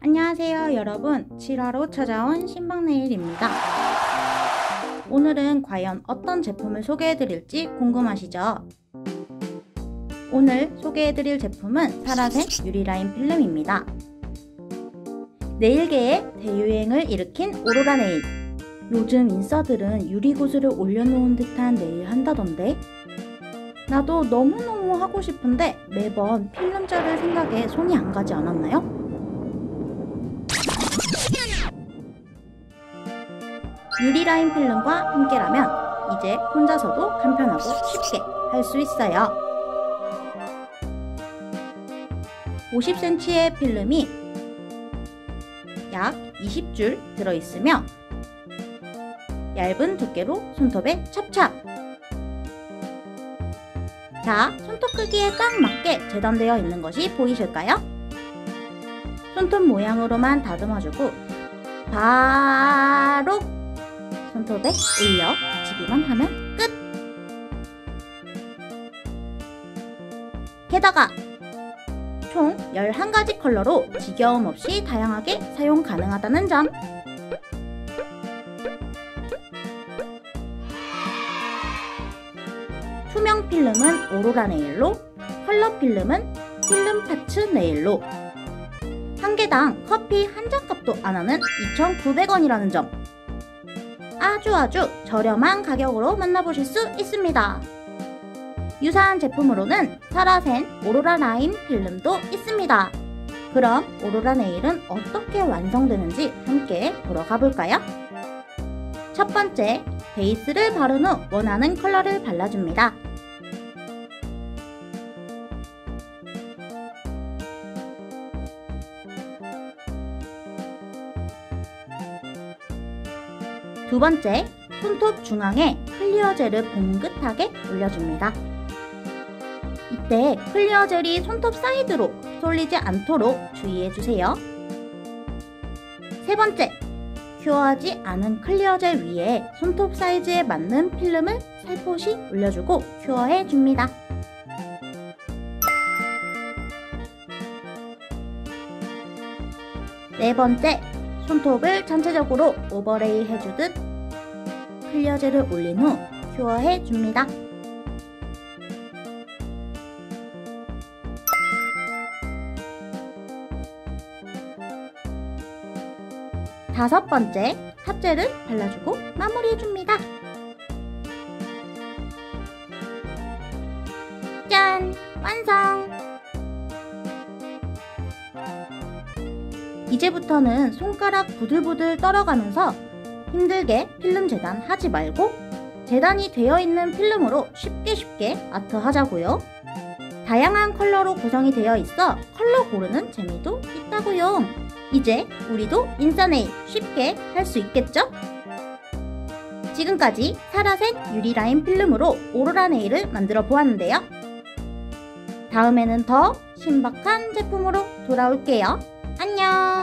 안녕하세요 여러분. 7화로 찾아온 신박네일입니다. 오늘은 과연 어떤 제품을 소개해드릴지 궁금하시죠? 오늘 소개해드릴 제품은 사라센 유리라인 필름입니다. 네일계의 대유행을 일으킨 오로라 네일. 요즘 인싸들은 유리 구슬을 올려놓은 듯한 네일 한다던데 나도 너무너무 하고 싶은데 매번 필름 자를 생각에 손이 안 가지 않았나요? 유리라인 필름과 함께라면 이제 혼자서도 간편하고 쉽게 할 수 있어요. 50cm의 필름이 약 20줄 들어있으며 얇은 두께로 손톱에 찹찹 자, 손톱 크기에 딱 맞게 재단되어 있는 것이 보이실까요? 손톱 모양으로만 다듬어주고 바로 손톱에 올려 붙이기만 하면 끝! 게다가 총 11가지 컬러로 지겨움 없이 다양하게 사용 가능하다는 점 투명 필름은 오로라 네일로 컬러 필름은 필름 parts 네일로 한 개당 커피 한 잔 값도 안 하는 2,900원이라는 점 아주 아주 저렴한 가격으로 만나보실 수 있습니다. 유사한 제품으로는 사라센 오로라 라인 필름도 있습니다. 그럼 오로라 네일은 어떻게 완성되는지 함께 보러 가볼까요? 첫 번째, 베이스를 바른 후 원하는 컬러를 발라줍니다. 두 번째, 손톱 중앙에 clear 젤을 봉긋하게 올려줍니다. 이때 clear 젤이 손톱 사이드로 쏠리지 않도록 주의해주세요. 세 번째, cure하지 않은 clear 젤 위에 손톱 사이즈에 맞는 필름을 살포시 올려주고 큐어해 줍니다. 네 번째, 손톱을 전체적으로 오버레이 해주듯 클리어젤을 올린 후 큐어해 줍니다. 다섯 번째, 탑젤을 발라주고 마무리해줍니다. 짠! 완성! 이제부터는 손가락 부들부들 떨어가면서 힘들게 필름 재단 하지 말고 재단이 되어 있는 필름으로 쉽게 쉽게 아트 하자고요. 다양한 컬러로 구성이 되어 있어 컬러 고르는 재미도 있다고요. 이제 우리도 인싸네일 쉽게 할 수 있겠죠? 지금까지 사라색 유리라인 필름으로 오로라 네일을 만들어 보았는데요. 다음에는 더 신박한 제품으로 돌아올게요. 안녕!